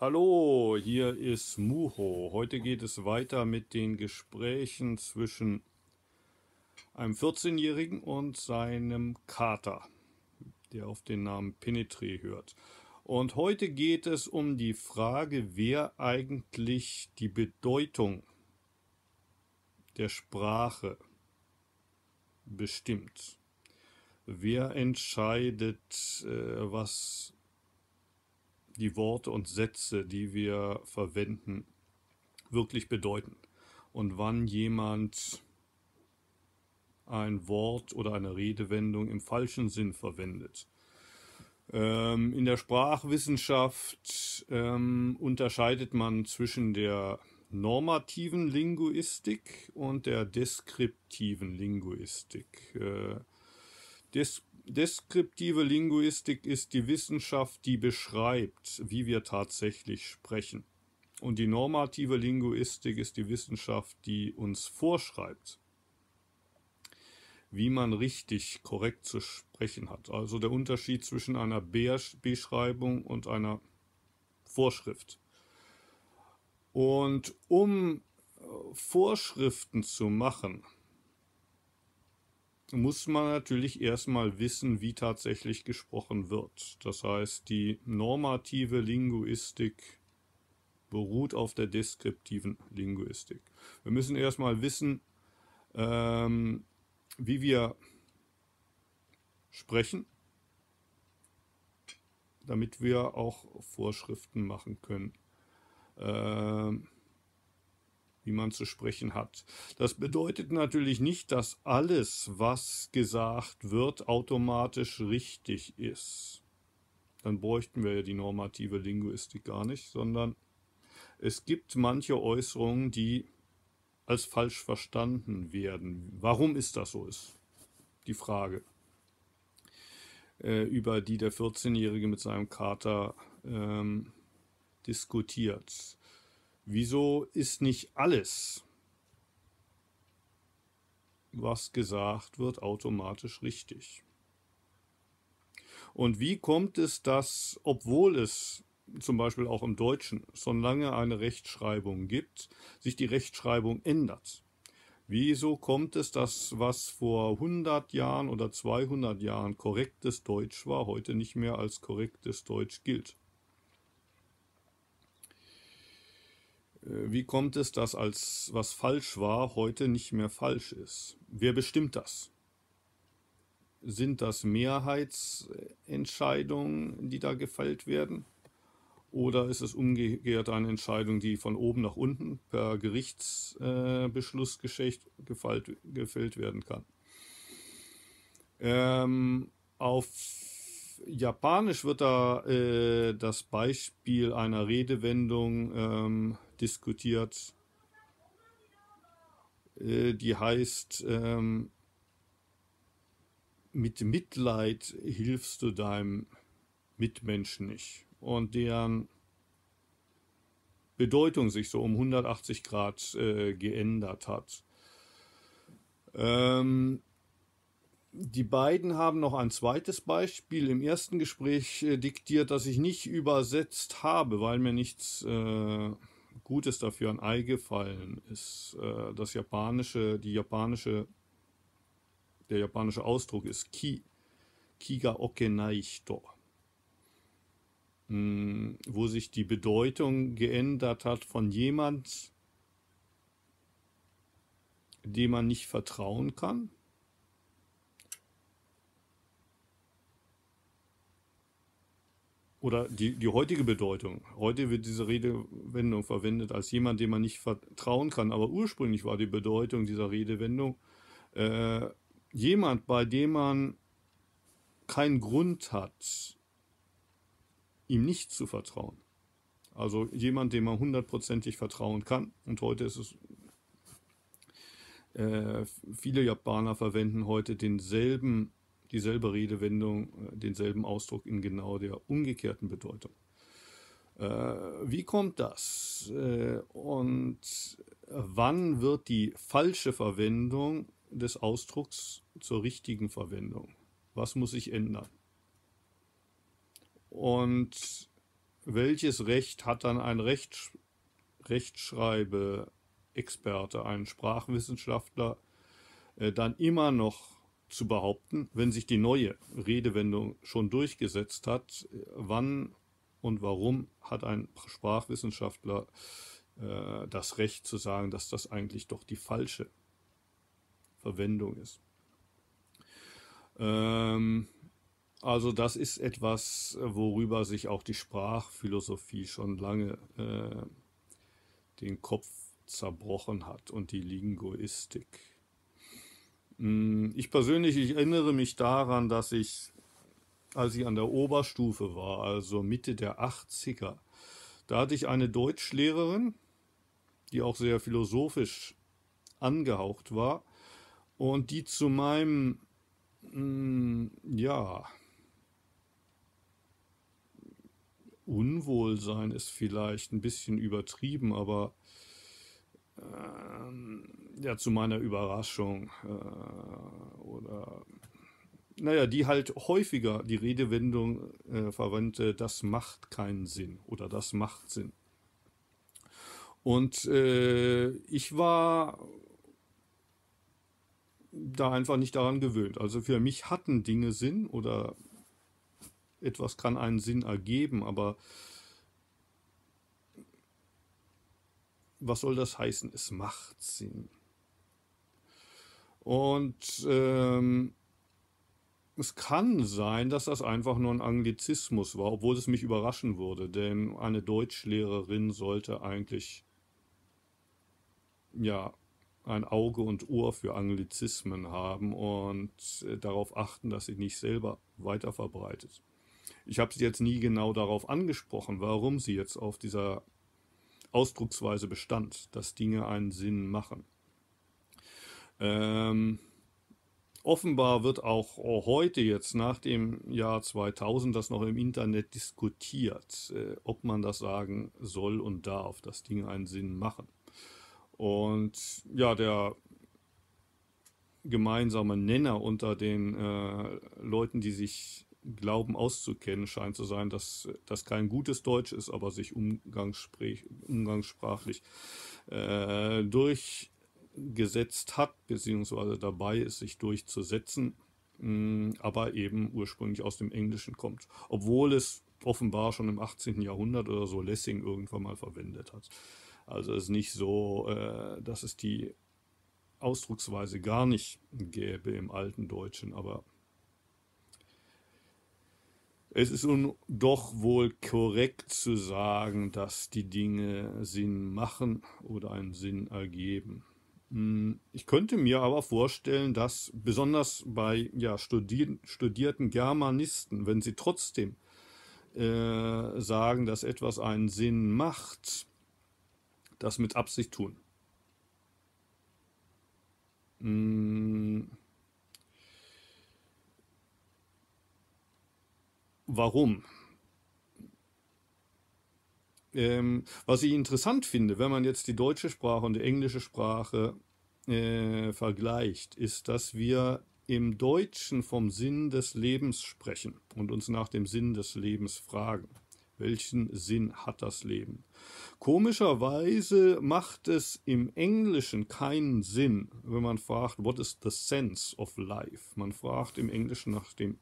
Hallo, hier ist Muho. Heute geht es weiter mit den Gesprächen zwischen einem 14-Jährigen und seinem Kater, der auf den Namen Penetré hört. Und heute geht es um die Frage, wer eigentlich die Bedeutung der Sprache bestimmt. Wer entscheidet, äh, was die Worte und Sätze, die wir verwenden, wirklich bedeuten und wann jemand ein Wort oder eine Redewendung im falschen Sinn verwendet. Ähm, in der Sprachwissenschaft ähm, unterscheidet man zwischen der normativen Linguistik und der deskriptiven Linguistik. Äh, Deskriptive Linguistik ist die Wissenschaft, die beschreibt, wie wir tatsächlich sprechen. Und die normative Linguistik ist die Wissenschaft, die uns vorschreibt, wie man richtig korrekt zu sprechen hat. Also der Unterschied zwischen einer Beschreibung und einer Vorschrift. Und um Vorschriften zu machen, muss man natürlich erstmal wissen, wie tatsächlich gesprochen wird. Das heißt, die normative Linguistik beruht auf der deskriptiven Linguistik. Wir müssen erstmal wissen, ähm, wie wir sprechen, damit wir auch Vorschriften machen können. Ähm, wie man zu sprechen hat. Das bedeutet natürlich nicht, dass alles, was gesagt wird, automatisch richtig ist. Dann bräuchten wir ja die normative Linguistik gar nicht, sondern es gibt manche Äußerungen, die als falsch verstanden werden. Warum ist das so? Ist die Frage, äh, über die der 14-Jährige mit seinem Kater ähm, diskutiert. Wieso ist nicht alles, was gesagt wird, automatisch richtig? Und wie kommt es, dass, obwohl es zum Beispiel auch im Deutschen schon lange eine Rechtschreibung gibt, sich die Rechtschreibung ändert? Wieso kommt es, dass was vor 100 Jahren oder 200 Jahren korrektes Deutsch war, heute nicht mehr als korrektes Deutsch gilt? Wie kommt es, dass als was falsch war, heute nicht mehr falsch ist? Wer bestimmt das? Sind das Mehrheitsentscheidungen, die da gefällt werden? Oder ist es umgekehrt eine Entscheidung, die von oben nach unten per Gerichtsbeschluss äh, gefällt, gefällt werden kann? Ähm, auf Japanisch wird da äh, das Beispiel einer Redewendung ähm, diskutiert, äh, die heißt, ähm, mit Mitleid hilfst du deinem Mitmenschen nicht. Und deren Bedeutung sich so um 180 Grad äh, geändert hat. Ähm, die beiden haben noch ein zweites Beispiel im ersten Gespräch äh, diktiert, das ich nicht übersetzt habe, weil mir nichts äh, Gutes dafür ein Ei gefallen ist. Äh, das japanische, die japanische, der japanische Ausdruck ist Ki, Kiga Okenai Hito, hm, wo sich die Bedeutung geändert hat von jemand, dem man nicht vertrauen kann oder die, die heutige Bedeutung. Heute wird diese Redewendung verwendet als jemand, dem man nicht vertrauen kann. Aber ursprünglich war die Bedeutung dieser Redewendung äh, jemand, bei dem man keinen Grund hat, ihm nicht zu vertrauen. Also jemand, dem man hundertprozentig vertrauen kann. Und heute ist es, äh, viele Japaner verwenden heute denselben dieselbe Redewendung, äh, denselben Ausdruck in genau der umgekehrten Bedeutung. Äh, wie kommt das? Äh, und wann wird die falsche Verwendung des Ausdrucks zur richtigen Verwendung? Was muss sich ändern? Und welches Recht hat dann ein Recht, Rechtschreibe-Experte, ein Sprachwissenschaftler, äh, dann immer noch zu behaupten, wenn sich die neue Redewendung schon durchgesetzt hat, wann und warum hat ein Sprachwissenschaftler äh, das Recht zu sagen, dass das eigentlich doch die falsche Verwendung ist. Ähm, also das ist etwas, worüber sich auch die Sprachphilosophie schon lange äh, den Kopf zerbrochen hat und die Linguistik. Hm, ich persönlich, ich erinnere mich daran, dass ich, als ich an der Oberstufe war, also Mitte der 80er, da hatte ich eine Deutschlehrerin, die auch sehr philosophisch angehaucht war und die zu meinem, hm, ja, Unwohlsein ist vielleicht ein bisschen übertrieben, aber äh, ja, zu meiner Überraschung äh, oder naja, die halt häufiger die Redewendung äh, verwandte, das macht keinen Sinn oder das macht Sinn. Und äh, ich war da einfach nicht daran gewöhnt. Also für mich hatten Dinge Sinn oder etwas kann einen Sinn ergeben, aber was soll das heißen? Es macht Sinn. Und ähm, es kann sein, dass das einfach nur ein Anglizismus war, obwohl es mich überraschen würde, denn eine Deutschlehrerin sollte eigentlich ja ein Auge und Ohr für Anglizismen haben und äh, darauf achten, dass sie nicht selber weiter verbreitet. Ich habe sie jetzt nie genau darauf angesprochen, warum sie jetzt auf dieser Ausdrucksweise bestand, dass Dinge einen Sinn machen. Ähm, offenbar wird auch heute jetzt nach dem Jahr 2000 das noch im Internet diskutiert, äh, ob man das sagen soll und darf, dass Dinge einen Sinn machen. Und ja, der gemeinsame Nenner unter den äh, Leuten, die sich glauben auszukennen, scheint zu sein, dass das kein gutes Deutsch ist, aber sich umgangssprachlich äh, durchgesetzt hat, beziehungsweise dabei ist, sich durchzusetzen, mh, aber eben ursprünglich aus dem Englischen kommt. Obwohl es offenbar schon im 18. Jahrhundert oder so Lessing irgendwann mal verwendet hat. Also es ist nicht so, äh, dass es die Ausdrucksweise gar nicht gäbe im alten Deutschen, aber es ist nun doch wohl korrekt zu sagen, dass die Dinge Sinn machen oder einen Sinn ergeben. Hm, ich könnte mir aber vorstellen, dass besonders bei ja, studierten Germanisten, wenn sie trotzdem äh, sagen, dass etwas einen Sinn macht, das mit Absicht tun. Hm. Warum? Ähm, was ich interessant finde, wenn man jetzt die deutsche Sprache und die englische Sprache äh, vergleicht, ist, dass wir im Deutschen vom Sinn des Lebens sprechen und uns nach dem Sinn des Lebens fragen. Welchen Sinn hat das Leben? Komischerweise macht es im Englischen keinen Sinn, wenn man fragt, what is the sense of life? Man fragt im Englischen nach dem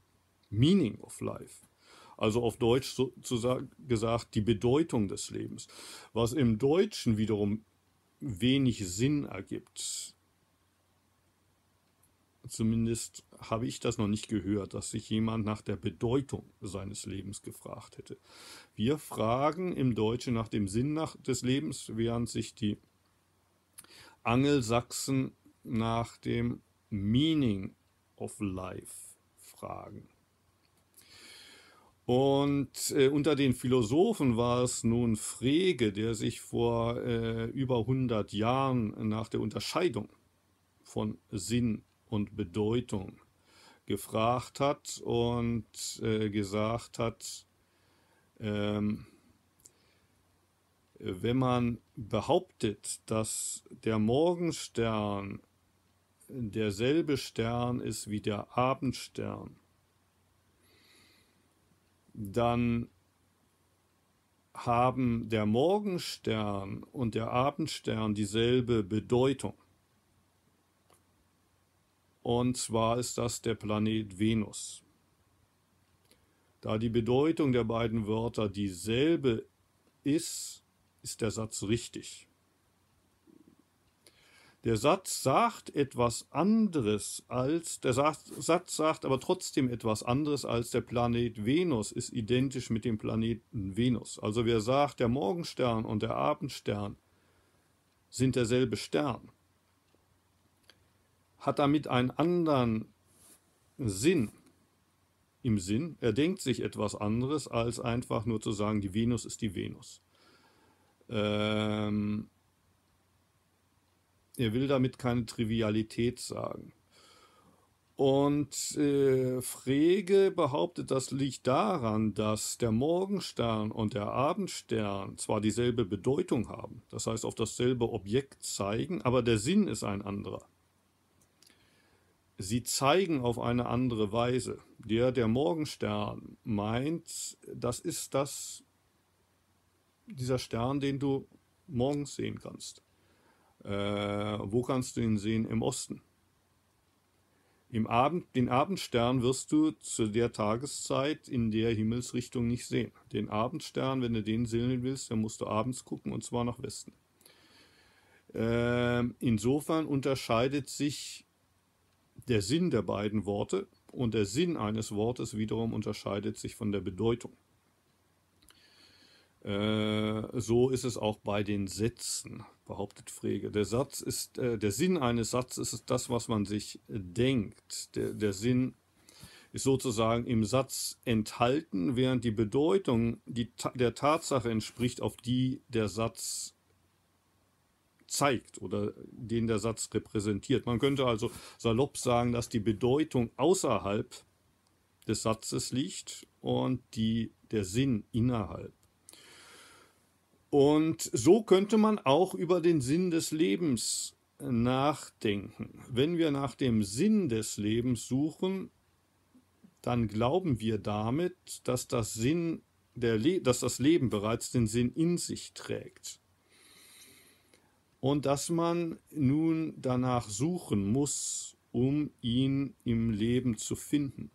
meaning of life. Also auf Deutsch so, zu gesagt, die Bedeutung des Lebens. Was im Deutschen wiederum wenig Sinn ergibt. Zumindest habe ich das noch nicht gehört, dass sich jemand nach der Bedeutung seines Lebens gefragt hätte. Wir fragen im Deutschen nach dem Sinn nach des Lebens, während sich die Angelsachsen nach dem Meaning of Life fragen. Und äh, unter den Philosophen war es nun Frege, der sich vor äh, über 100 Jahren nach der Unterscheidung von Sinn und Bedeutung gefragt hat und äh, gesagt hat, ähm, wenn man behauptet, dass der Morgenstern derselbe Stern ist wie der Abendstern, dann haben der Morgenstern und der Abendstern dieselbe Bedeutung. Und zwar ist das der Planet Venus. Da die Bedeutung der beiden Wörter dieselbe ist, ist der Satz richtig. Der Satz sagt etwas anderes als, der Satz sagt aber trotzdem etwas anderes als der Planet Venus ist identisch mit dem Planeten Venus. Also wer sagt, der Morgenstern und der Abendstern sind derselbe Stern, hat damit einen anderen Sinn im Sinn. Er denkt sich etwas anderes, als einfach nur zu sagen, die Venus ist die Venus. Ähm, er will damit keine Trivialität sagen. Und äh, Frege behauptet, das liegt daran, dass der Morgenstern und der Abendstern zwar dieselbe Bedeutung haben, das heißt auf dasselbe Objekt zeigen, aber der Sinn ist ein anderer. Sie zeigen auf eine andere Weise. Der, der Morgenstern meint, das ist das, dieser Stern, den du morgens sehen kannst. Äh, wo kannst du ihn sehen? Im Osten. Im Abend, den Abendstern wirst du zu der Tageszeit in der Himmelsrichtung nicht sehen. Den Abendstern, wenn du den sehen willst, dann musst du abends gucken und zwar nach Westen. Äh, insofern unterscheidet sich der Sinn der beiden Worte und der Sinn eines Wortes wiederum unterscheidet sich von der Bedeutung. Äh, so ist es auch bei den Sätzen, behauptet Frege. Der Satz ist, äh, der Sinn eines Satzes ist das, was man sich denkt. Der, der Sinn ist sozusagen im Satz enthalten, während die Bedeutung die, der Tatsache entspricht, auf die der Satz zeigt oder den der Satz repräsentiert. Man könnte also salopp sagen, dass die Bedeutung außerhalb des Satzes liegt und die, der Sinn innerhalb. Und so könnte man auch über den Sinn des Lebens nachdenken. Wenn wir nach dem Sinn des Lebens suchen, dann glauben wir damit, dass das, Sinn der Le dass das Leben bereits den Sinn in sich trägt. Und dass man nun danach suchen muss, um ihn im Leben zu finden.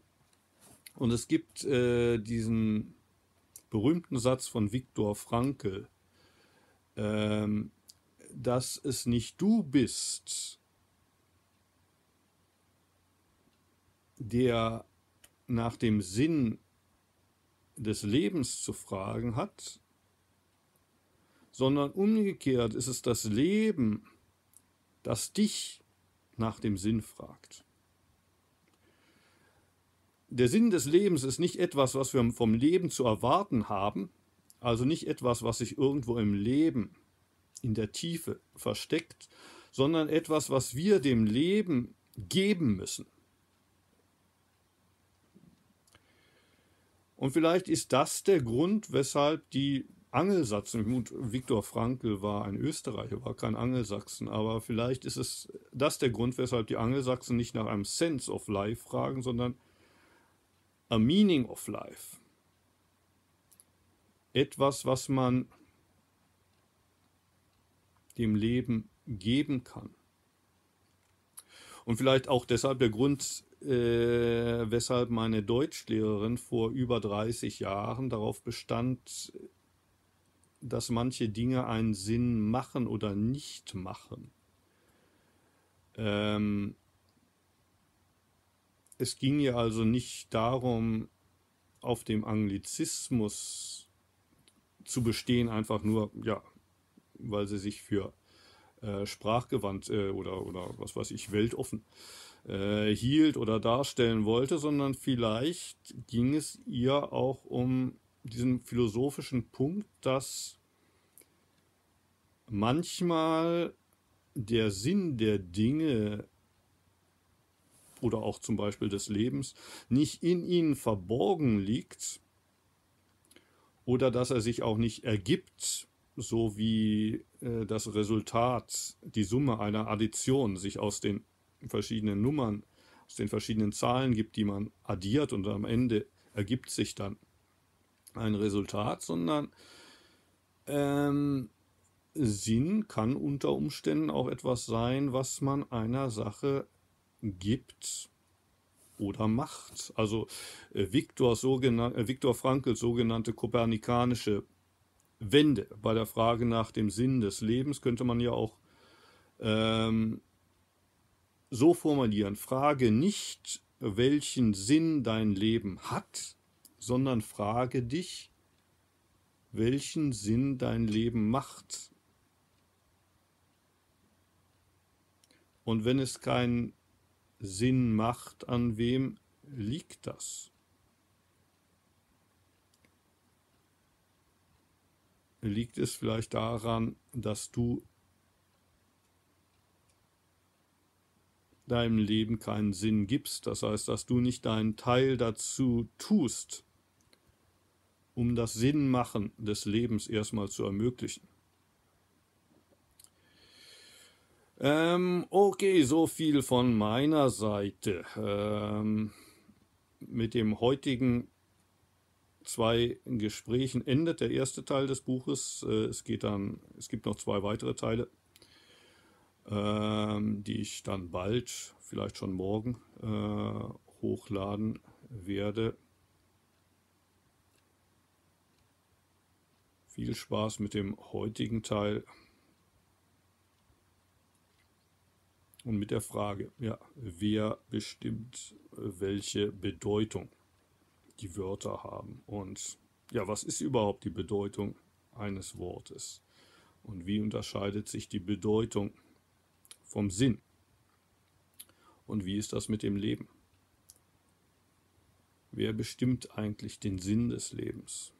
Und es gibt äh, diesen berühmten Satz von Viktor Frankl, ähm, dass es nicht du bist, der nach dem Sinn des Lebens zu fragen hat, sondern umgekehrt ist es das Leben, das dich nach dem Sinn fragt. Der Sinn des Lebens ist nicht etwas, was wir vom Leben zu erwarten haben, also nicht etwas, was sich irgendwo im Leben in der Tiefe versteckt, sondern etwas, was wir dem Leben geben müssen. Und vielleicht ist das der Grund, weshalb die Angelsachsen, gut, Viktor Frankl war ein Österreicher, war kein Angelsachsen, aber vielleicht ist es das der Grund, weshalb die Angelsachsen nicht nach einem Sense of Life fragen, sondern a Meaning of Life etwas, was man dem Leben geben kann. Und vielleicht auch deshalb der Grund, äh, weshalb meine Deutschlehrerin vor über 30 Jahren darauf bestand, dass manche Dinge einen Sinn machen oder nicht machen. Ähm, es ging ihr also nicht darum, auf dem Anglizismus zu bestehen, einfach nur, ja, weil sie sich für äh, sprachgewandt äh, oder, oder was weiß ich, weltoffen äh, hielt oder darstellen wollte, sondern vielleicht ging es ihr auch um diesen philosophischen Punkt, dass manchmal der Sinn der Dinge oder auch zum Beispiel des Lebens nicht in ihnen verborgen liegt, oder dass er sich auch nicht ergibt, so wie äh, das Resultat, die Summe einer Addition sich aus den verschiedenen Nummern, aus den verschiedenen Zahlen gibt, die man addiert und am Ende ergibt sich dann ein Resultat, sondern Ähm, Sinn kann unter Umständen auch etwas sein, was man einer Sache gibt oder macht. Also äh, Viktor, äh, Viktor Frankls sogenannte kopernikanische Wende bei der Frage nach dem Sinn des Lebens könnte man ja auch ähm, so formulieren. Frage nicht, welchen Sinn dein Leben hat, sondern frage dich, welchen Sinn dein Leben macht. Und wenn es keinen Sinn macht, an wem liegt das? Liegt es vielleicht daran, dass du deinem Leben keinen Sinn gibst, das heißt, dass du nicht deinen Teil dazu tust, um das Sinnmachen des Lebens erstmal zu ermöglichen. Ähm, okay, so viel von meiner Seite. Ähm, mit dem heutigen zwei Gesprächen endet der erste Teil des Buches. Äh, es geht dann, es gibt noch zwei weitere Teile, ähm, die ich dann bald, vielleicht schon morgen, äh, hochladen werde. Viel Spaß mit dem heutigen Teil und mit der Frage, ja, wer bestimmt welche Bedeutung die Wörter haben und ja, was ist überhaupt die Bedeutung eines Wortes und wie unterscheidet sich die Bedeutung vom Sinn und wie ist das mit dem Leben? Wer bestimmt eigentlich den Sinn des Lebens?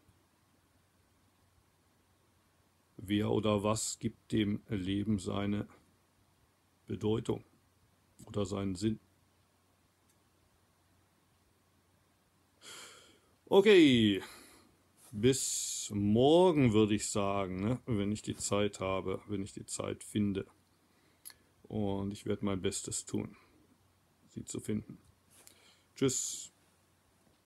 Wer oder was gibt dem Leben seine Bedeutung oder seinen Sinn? Okay, bis morgen würde ich sagen, ne? wenn ich die Zeit habe, wenn ich die Zeit finde. Und ich werde mein Bestes tun, sie zu finden. Tschüss.